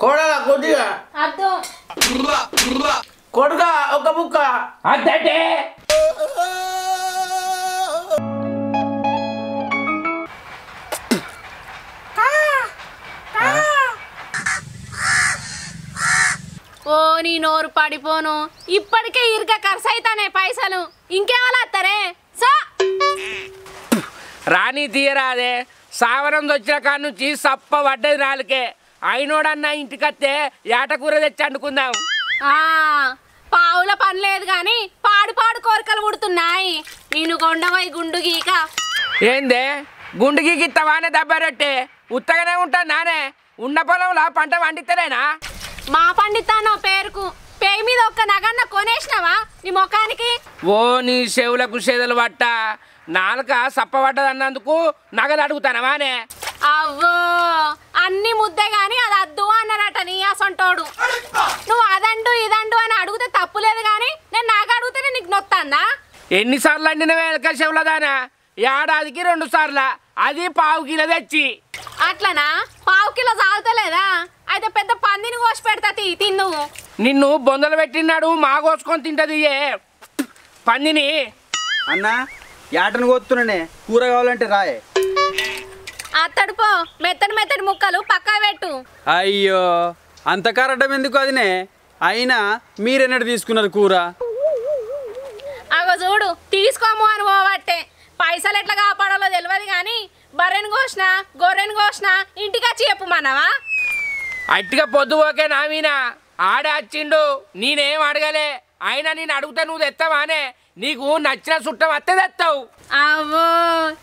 కోడల కొద్దిగా. కొడుక ఒక బుక్క అద్దటే ఓ నీ నోరు పడిపోను. ఇప్పటికే ఇరుక ఖర్చు అవుతానే పైసలు. ఇంకేమలా వస్తారే సో. రాని తీయరాదే. సావరం వచ్చిన కాడ నుంచి సప్ప పడ్డది నాలుకే. అయినోడన్నా ఇంటికత్తే ఏటకూర తెచ్చి వండుకుందాం. ఆ పావుల పని లేదు గాని పాడు పాడు కోరికలు పుడుతున్నాయి. నేను కొండవై గుండు గీక. ఏందే? గుండుకి గిత్తవానే దెబ్బరొట్టే ఉత్తగానే ఉంటా నానే. ఉన్న పొలంలో పంట వండితేనేనా మా పండితానో పేరుకు పేయి మీద ఒక్క నగన్న కొనేసినావా నీ ముఖానికి? ఓ నీ చెవులకు చెదలు పట్ట. నాలుక సప్పబడ్డదన్నందుకు నగలు అడుగుతానవానే. అవ్వో! అన్ని ముద్దే గాని అది అద్దు అన్నారట నీ అసంటోడు. నువ్వు అదండు ఇదండు అని అడిగితే తప్పులేదు గాని నేను నాకు అడిగితేనే నీకు నొత్తందా? ఎన్నిసార్లు అండిన వేలక చెవులదానా ఏడాదికి రెండు సార్ల. అది పావు కిలో తెచ్చి. అట్లనా? పావు కిలో సాగుతలేదా అయితే పెద్ద పందిని కోసి పెడతా తీ తిన్ను నిన్ను బొందలు పెట్టినాడు మా కోసుకొని తింటది ఏ. పందిని. అన్న యాటను కొత్తున్నానే. కూర కావాలంటే రాయే. అత్తడు పో. మెత్తడి మెత్తడి ముక్కలు పక్కా పెట్టు. అయ్యో అంత కరటం ఎందుకు అదినే? అయినా మీరెన్నడు తీసుకున్నారు కూర? అగో చూడు తీసుకోము అని పోవట్టే. పైసలు ఎట్లా కాపాడాలో తెలియదు కానీ బర్రెని కోసిన గొర్రెని కోసిన ఇంటికి వచ్చి చెప్పు మనవా. అట్టిగా పొద్దు ఓకే నా మీనా? ఆడే వచ్చిండు నేనేం అడగలే. అయినా నేను అడిగితే నువ్వు తెస్తావానే నీకు నచ్చిన చుట్టం అత్తే తెస్తావు. అవ్వో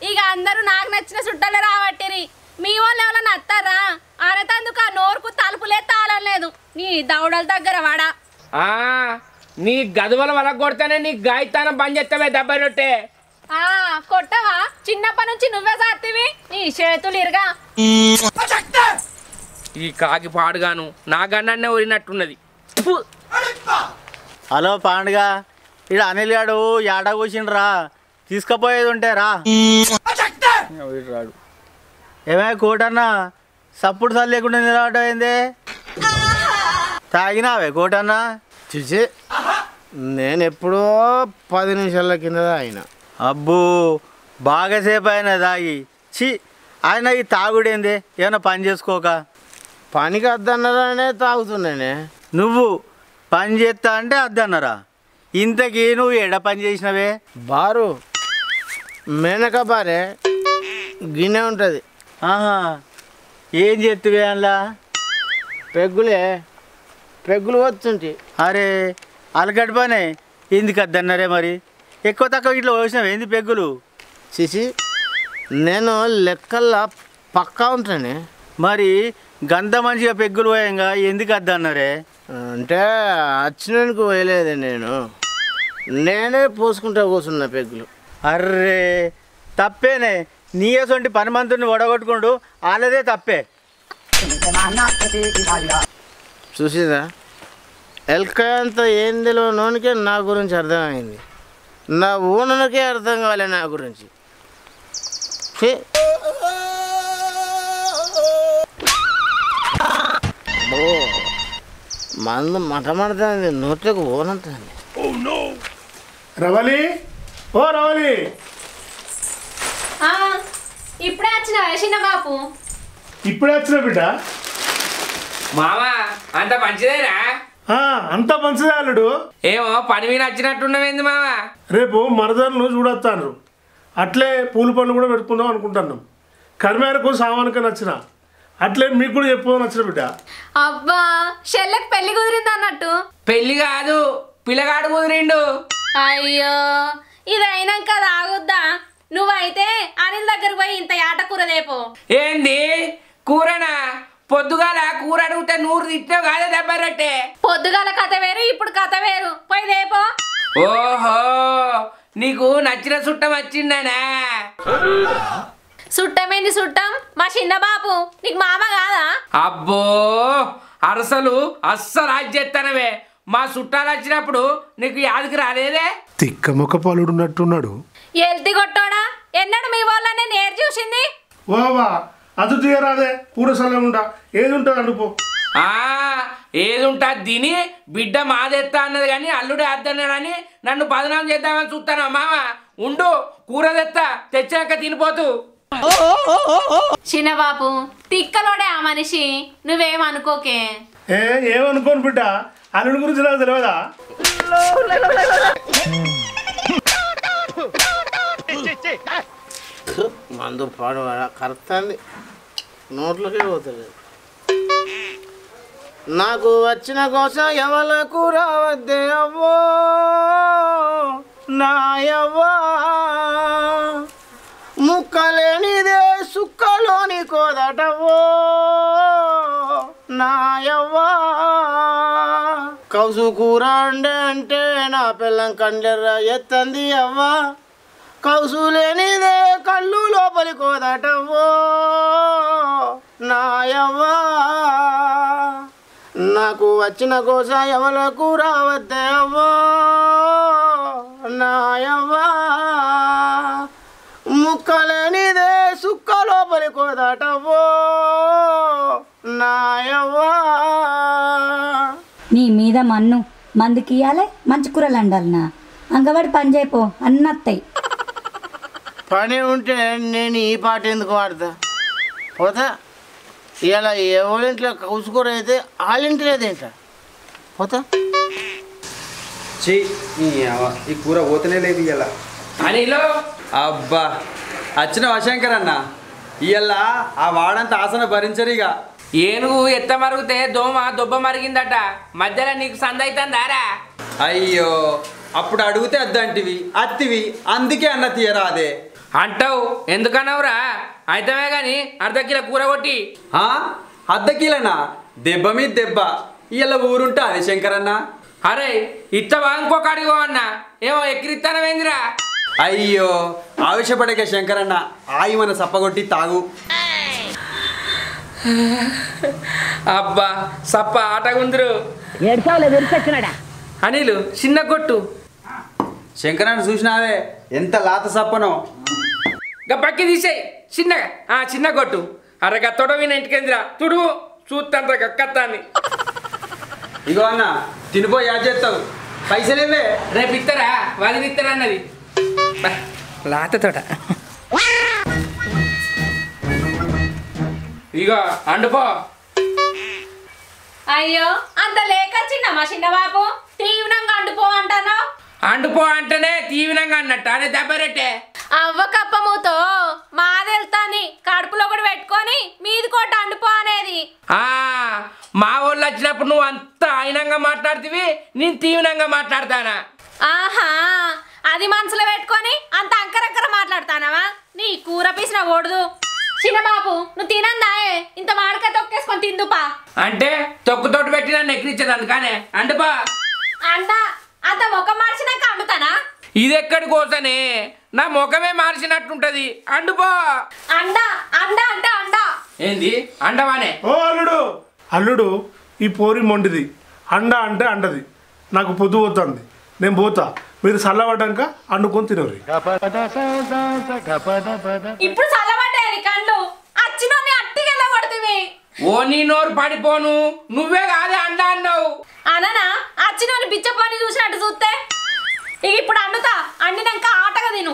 ఇక అందరూ నాకు నచ్చిన చుట్టాలే రావట్టిరి. మీ వాళ్ళు ఎవరైనా అత్తారా? అరతందుకు ఆ నోరుకు తలుపులే తాళం లేదు. నీ దౌడల దగ్గర వాడా. ఆ, నీ గదువల వల కొడితేనే నీ గాయతానం బంద్ చేస్తావే దెబ్బ రొట్టె. ఆ కొట్టవా? చిన్నప్పటి నుంచి నువ్వే సాత్తివి? నీ చేతులు ఇరుగా. ఈ కాకి పాడుగాను నా గన్నాన్నే ఊరినట్టున్నది. హలో పాండుగ. ఇక్కడ అనిల్ గాడు ఏడా కూర్చుండ్రా తీసుకుపోయేది ఉంటే రా. రాడు. ఏమే కోటన్నా సప్పుడు సార్ లేకుండా నిలబడమైంది తాగినావే కోటన్నా? చిచి నేను ఎప్పుడో పది నిమిషాల కింద ఆయన అబ్బో బాగా సేపు అయినా తాగి. చి ఆయన ఈ తాగుడేంది? ఏమైనా పని చేసుకోక? పనికి వద్దన్నారనే తాగుతున్నానే. నువ్వు పని చేస్తా అంటే అద్దన్నరా? ఇంతకీ నువ్వు ఎడ పని చేసినవే? బారు. మేనక బారే. గిన్నె ఉంటుంది. ఆహా. ఏం చేస్తువే అందులో? పెగ్గులే. పెగ్గులు వస్తుంటే అరే అలగడ్డ పనే. ఎందుకు అద్దన్నారే మరి? ఎక్కువ తక్కువ ఇట్లా పోసినావు ఏంది పెగ్గులు? చిచి నేను లెక్కల్లా పక్కా ఉంటానే. మరి గంత మంచిగా పెగ్గులు పోయంగా ఎందుకు అద్దన్నారే అంటే వచ్చినందుకు వేయలేదే నేను. నేనే పోసుకుంటా కూర్చున్నా పెగ్గులు. అర్రే తప్పేనే. నీ అసొంటి పని మంతుని వడగొట్టుకుంటూ వాళ్ళదే తప్పే చూసిందా ఎల్కాయంత ఏందిలో నోనికే నా గురించి అర్థమైంది. నా ఊనకే అర్థం కాలే నా గురించి. ఓ మందు మటమడుతుంది నోట్లోకి ఓనంటుంది రవలి? ఓ రవలి! ఆ, ఇప్పుడే వచ్చిన చిన్న బాపు ఇప్పుడే వచ్చిన బిడ్డ? మామా అంత మంచిదేనా? ఆ, అంత మంచిదే అల్లుడు. ఏమో పని మీద వచ్చినట్టున్నవేంది మామా రేపు మరదలను చూడొస్తాను అట్లే పూల పనులు కూడా పెట్టుకుందాం అనుకుంటున్నాం. కరిమేరకు సామానికి నచ్చిన. అట్లే మీకు కూడా చెప్పుదాం నచ్చిన బిడ్డ. అబ్బా షెల్లకి పెళ్ళి కుదిరింది అన్నట్టు పెళ్ళి కాదు పిల్లగాడు కుదిరిండు. అయ్యో ఇది అయినాక తాగుద్దా? నువ్వైతే అనిల్ దగ్గరకు పోయి ఇంత ఆటకూర దేపో ఏంది? కూరనా? పొద్దుగాల కూర అడిగితే నూరు తిట్టావు కాదే దెబ్బ రొట్టె పొద్దుగాల కథ వేరు ఇప్పుడు కథ వేరు. పోయి దేపో ఓహో నీకు నచ్చిన చుట్టం వచ్చిందనా. సుట్టమేంది సుట్టం? మా చిన్న బాపు నీకు మామ కాదా? అబ్బో అరసలు అస్సలు ఆజ్జెత్తనవే మా చుట్టాలు వచ్చినప్పుడు నీకు యాదికి రాలేదే? తిక్క ముఖ పలుడు ఉన్నట్టున్నాడు ఎల్తి కొట్టోడా? ఎన్నడు మీ వాళ్ళనే నేరు చూసింది? ఓవా అది తీయరాదే కూర సలగుండా ఏది ఉంటుంది అనుకో ఆ ఏదుంటా తిని బిడ్డ మాదెత్తా అన్నది కానీ అల్లుడే అద్దన్నాడని నన్ను బదనాం చేద్దామని చూస్తాను మామ? ఉండు కూర తెత్తా తెచ్చాక తినిపోతూ. చిన్నబాబు తిక్కలోడే ఆ మనిషి నువ్వేమనుకోకే? ఏ ఏమనుకోను బిడ్డ? అల్లుడి గురించి నాకు తెలియదా మందు పాడు కరెక్ట్ అంది నోట్లకే పోతుంది నాకు వచ్చిన కోసం ఎవలకు రావద్దే అవ్వో? నాయవ్వా ముక్కలేనిదే సుక్కలోని కోదటవో నాయవ్వా కౌసు కూర అండే అంటే నా పిల్లం కండెర్ర ఎత్తంది అవ్వా. కౌసు లేనిదే కళ్ళు లోపలి కోదటవ్వో. నాయవ్వా నాకు వచ్చిన కోస ఎవలకు రావద్దే అవ్వో. నాయవ్వా ముక్కలేనిదే సుక్క లోపలి కోదటవ్వో. నాయవ్వా మీద మన్ను మందుకియాలే మంచి కూరలు అండాలనా అంగవాడి పని చేయపో అన్నత్తాయి. పని ఉంటే నేను ఈ పాట ఎందుకు వాడతా పోతా. ఇలా ఎవరింట్లో కౌసుకూర అయితే వాళ్ళింట్లో తింటా. పోతా. చీ ఈ కూర పోతనే లేదు అనిలో? అబ్బా వచ్చిన వశంకర్ అన్న ఇవాళ ఆ వాడంత ఆసన భరించరిగా. ఏనుగు ఎత్త మరుగుతే దోమ దొబ్బ మరిగిందట. మధ్యలో నీకు సందైతుందారా? అయ్యో అప్పుడు అడిగితే అద్దంటివి అత్తివి అందుకే అన్న తీయరాదే. అంటావు ఎందుకన్నావురా అయితమే గాని అర్ధ కిలో కూర కొట్టి. ఆ? అర్ధ కిలోనా? దెబ్బ మీద దెబ్బ. ఇవాళ ఊరుంటా అదే శంకరన్న. అరే ఇత్తవా ఇంకొక అడిగో అన్న ఏమో ఎక్కిరిస్తానవేందిరా అయ్యో ఆవేశపడక శంకరన్న. ఆయి మన సప్పగొట్టి తాగు. అబ్బా సప్ప ఆటగుందరు అనిలు చిన్న కొట్టు. శంకరన్న చూసినావే ఎంత లాత సప్పనో. ఇంకా పక్కి తీసేయి చిన్నగా. ఆ చిన్న కొట్టు. అరగ తొడవిన ఇంటికెందిరా? తుడువు. చూస్తాంత కక్కత్తాన్ని ఇగో అన్న తినిపో యాడ్ చేస్తావు. పైసలేవే? రేపు ఇస్తారా వదిలిస్తారా అన్నది. బా, లాత తోట. ఇగో అండుపో అయ్యో అంత లేకొచ్చిందా మా చిన్నబాబు? తీవ్రంగా అంటుపో అంటాను? అండుపో అంటేనే తీవ్రంగా అన్నట్టు అనే దెబ్బరెట్టే అవ్వ కప్పముతో మాదెళ్తాని కడుపులో కూడా పెట్టుకొని మీది కొట్ట అండుపో అనేది. ఆ మా వాళ్ళు వచ్చినప్పుడు నువ్వు అంత అయినంగా మాట్లాడుతీవి నేను తీవ్రంగా మాట్లాడతానా? ఆహా అది మనసులో పెట్టుకొని అంత అంకరక్కర మాట్లాడతానవా? నీ కూర పీసిన ఓడదు. చిన్నబాబు నువ్వు తినందాయే ఇంత మాడక తొక్కేసుకొని తిందుపా అంటే తొక్కుతోటి పెట్టి నన్ను ఎక్కిరించదు కానీ. అండుపా అంట అంత ముఖం మార్చినాక అండుతానా? ఇది ఎక్కడి కోసనే? నా ముఖమే మార్చినట్టుంటది. అండుపో అండ అండ అంటే అండ. ఏంది? అండవానే. ఓ అల్లుడు అల్లుడు ఈ పోరి మొండిది. అండ అంటే అండది. నాకు పొద్దు పోతుంది. నేను పోతా. మీరు చల్లబడ్డాక అండుకొని తినరు. ఇప్పుడు చల్లబడ్డాయి కొడుతుంది ఓ నీ నోరు పడిపోను. నువ్వే కాదే అండ అన్నావు. అననా అచ్చినోని బిచ్చ పని చూసినట్టు చూస్తే? ఇక ఇప్పుడు అండుతా అండినాక ఆటగా తిను.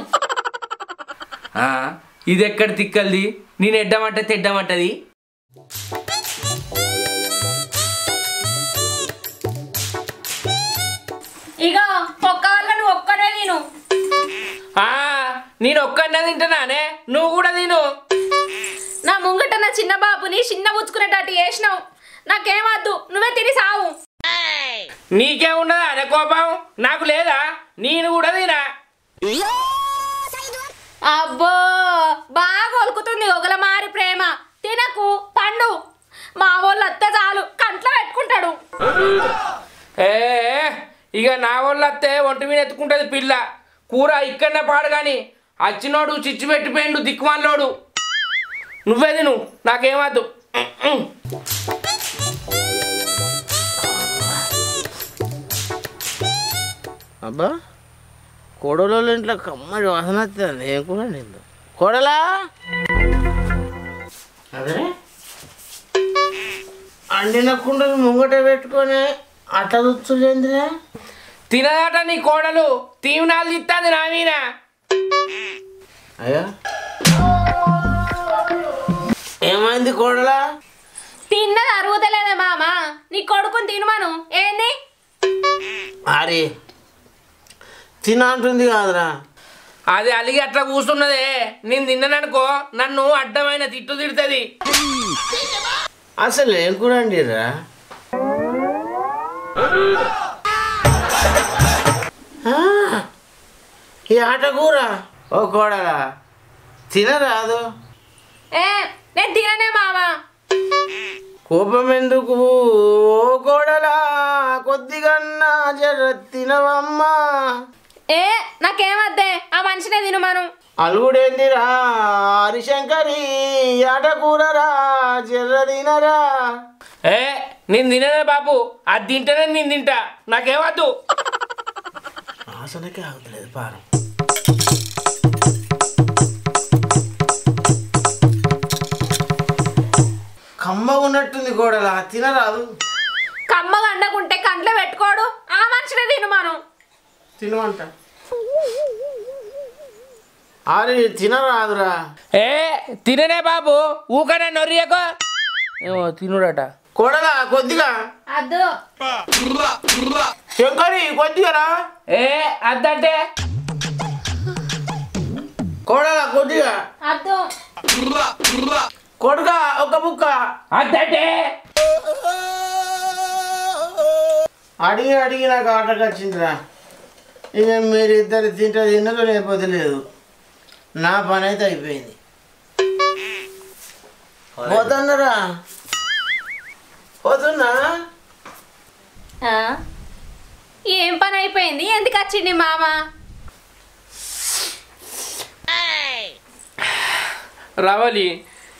ఇది ఎక్కడ తిక్కల్ది? నేను ఎడ్డమంటే తెడ్డమంటది. ఇగో ఒక్క వల్ల నువ్వు ఒక్కనే తిను. ఆ, నేను ఒక్కనే తింటున్నానే నువ్వు కూడా తిను. నా ముంగట నా చిన్న బాబుని చిన్న పుచ్చుకునేటట్టు చేసినావు. నాకేమద్దు? నువ్వే తిని సావు. నీకేమున్నదా అనే కోపం? నాకు లేదా? నేను కూడా తినా. అబ్బో బాగా ఒలుకుతుంది ఒకల మారి ప్రేమ. తినకు పండు. మా వాళ్ళు అత్తే చాలు కంట్లో పెట్టుకుంటాడు. ఏ ఇక నా వల్ల అత్తే ఒంటి మీద ఎత్తుకుంటది పిల్ల. కూర ఇక్కడనే పాడు కానీ అచ్చినోడు చిచ్చు పెట్టిపోయిండు దిక్కుమాలోడు నువ్వే తిను నాకేమద్దు. అబ్బా కోడల ఇంట్లో కమ్మడి వాసన వస్తుంది ఏం కూడా నిందు కోడలా? అదే. అండిన కుండలు ముంగట పెట్టుకొని అట్లా రుచులేంద్రా తినదట నీ కోడలు తీవనాలు తిత్తాంది నా మీద. అయ్యా. ఏమైంది కోడలా? తిన్నది అరుగుతలేదే మామ. నీ కొడుకుని తినమను ఏంది? అరే తిన అంటుంది కాదురా. అది అలిగి అట్లా కూర్చున్నదే నేను తిన్నాననుకో నన్ను అడ్డమైన తిట్టు తిడుతుంది. అసలు ఏం కూర అండిరా ఆ, ఈ ఆట కూర. ఓ కోడలా తినరాదు? ఏ నేను తిననే మామ కోపం ఎందుకు ఓ కోడలా కొద్దిగన్నా జర తినవమ్మా. ఏ నాకేమద్దే? ఆ మనిషినే తినమను అలుగుడేందిరా హరిశంకరి ఆట కూరరా జర్ర తినరా? ఏ నేను తిననే బాబు. అది తింటేనే నేను తింటా. నాకేమద్దు? వాసనకే ఆగుతలేదు పారం. ఉన్నట్టుంది కోడలా తినరాదు. కమ్మగా అండకుంటే కంట్లో పెట్టుకోడు. ఆ మనిషినే తినమను తినమంట. అరే తినరాదురా. ఏ తిననే బాబు. ఊకనే నొరియకో. ఏమో తినుడట. కోడలా కొద్దిగా. అద్దు. శంకరి కొద్దిగా రా ఏ అద్దంటే. కోడలా కొద్దిగా. అద్దు. కొడుక ఒక బుక్క అద్దంటే. అడిగి అడిగి నాకు ఆటకు వచ్చిందిరా. ఇక మీరిద్దరు తింటే తిన్నదో లేకపోతే లేదు. నా పని అయితే అయిపోయింది. పోతున్నారా? పోతున్నా? ఏం పని అయిపోయింది? ఎందుకు వచ్చింది మామ? రవలి.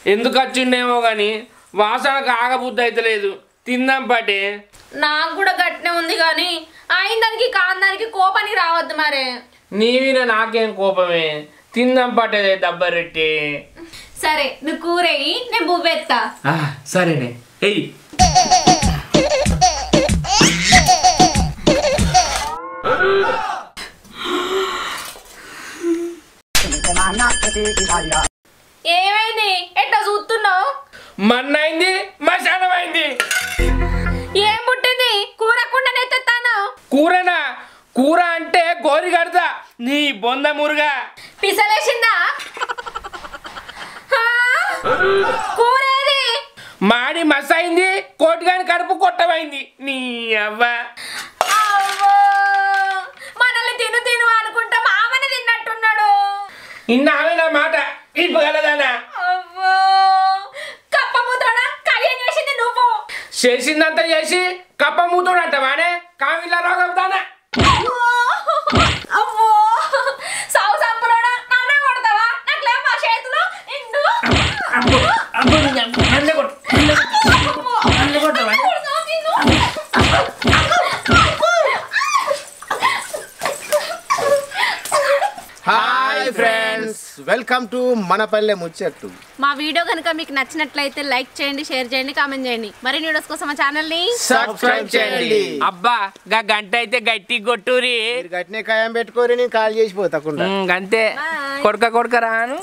ఎందుకు వచ్చిండేమో కానీ వాసనకు ఆగబుద్ధి అయితే లేదు తిందాం పాటే నాకు కూడా గట్టినే ఉంది కానీ అయిందానికి కాందానికి కోపానికి రావద్దు మరే నీ మీద నాకేం కోపమే తిందాం పాటే దబ్బరెట్టి సరే నువ్వు కూరేయి నేను బువ్వెత్తా సరేనే ఎయ్ ఏమైంది? ఎట్లా చూస్తున్నావు? మన్నైంది మశానమైంది. ఏం పుట్టింది? కూరకుండా నెత్తాను కూరనా? కూర అంటే గోరి కడతా నీ బొంద మురుగా. పిసలేసిందా? కూరేది? మాడి మసైంది కోటిగాని కడుపు కొట్టమైంది. నీ అవ్వ! మనల్ని తిను తిను అనుకుంటా మామని తిన్నట్టున్నాడు. ఇన్నావే నా మాట నువ్వు. చేసిందంతా చేసి కప్ప మూతుడంట వానే కామిల్ల రోగం అవ్వో! అవ్వో ఫ్రెండ్స్ వెల్కమ్ టు మనపల్లె ముచ్చట్టు. మా వీడియో కనుక మీకు నచ్చినట్లయితే లైక్ చేయండి షేర్ చేయండి కామెంట్ చేయండి. మరిన్ని వీడియోస్ కోసం మా ఛానల్ని సబ్స్క్రైబ్ చేయండి. అబ్బా గా గంట అయితే గట్టి కొట్టురి. మీరు గట్టినే ఖాయం పెట్టుకోరి నేను కాల్ చేసి పోతాకుండా. అంతే. Bye. కొడక కొడక రాను.